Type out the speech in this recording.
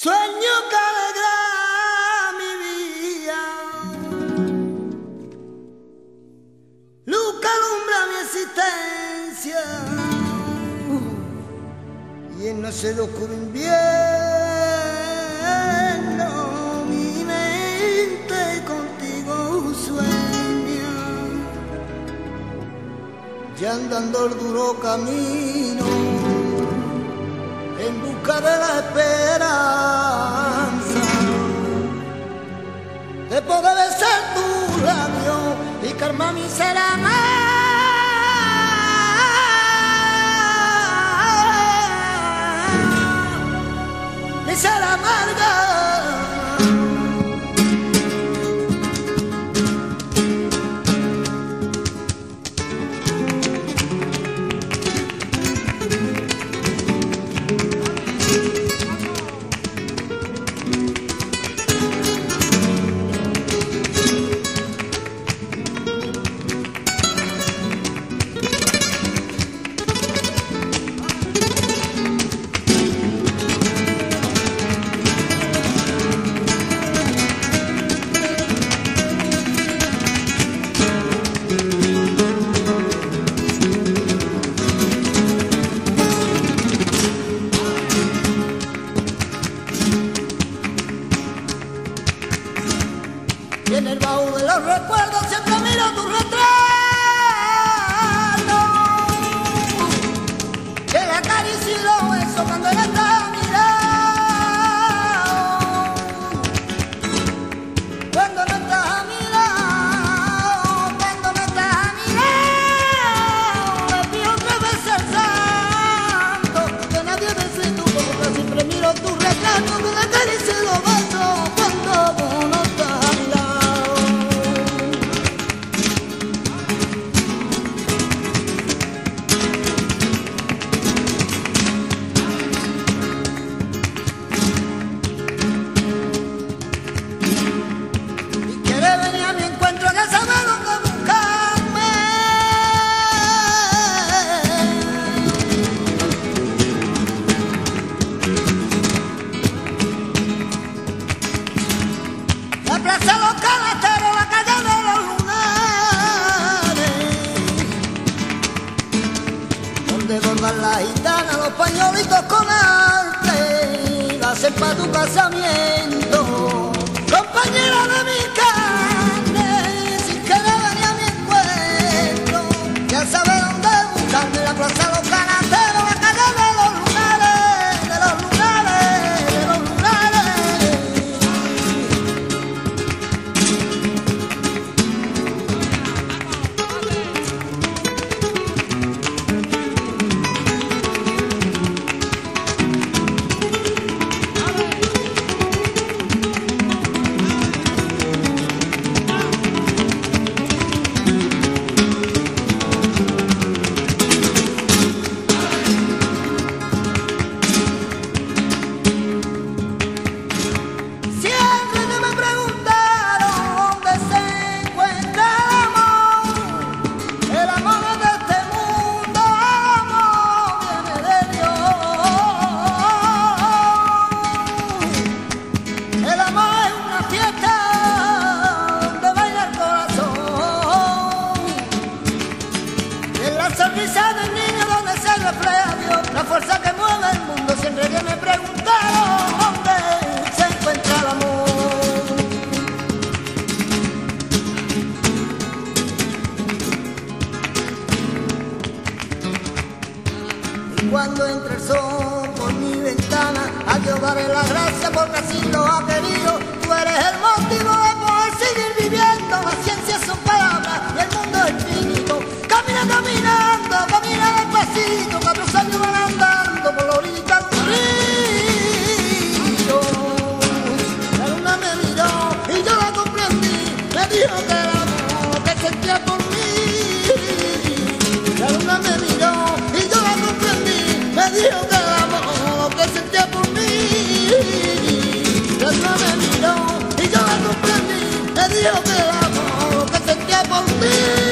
Sueño que alegra mi vida, luz que alumbra mi existencia, y en noche de oscuro invierno mi mente contigo sueña, ya andando el duro camino en busca de la esperanza y calmar mi ser amarga, mi ser amarga. Y en el baúl de los recuerdos siempre miro tu retrato. Que le acaricio y lo beso cuando él está bordan la gitana los pañuelitos con arte, la hacen pa' tu casamiento, La sonrisa del niño donde se refleja Dios, la fuerza que mueve el mundo. Siempre que me preguntaron dónde se encuentra el amor. Y cuando entre el sol por mi ventana, a Dios daré la gracia porque así lo ha querido. Tú eres el yo. Me dijo que sentía por mí.